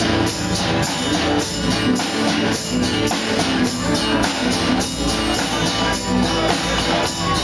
Thank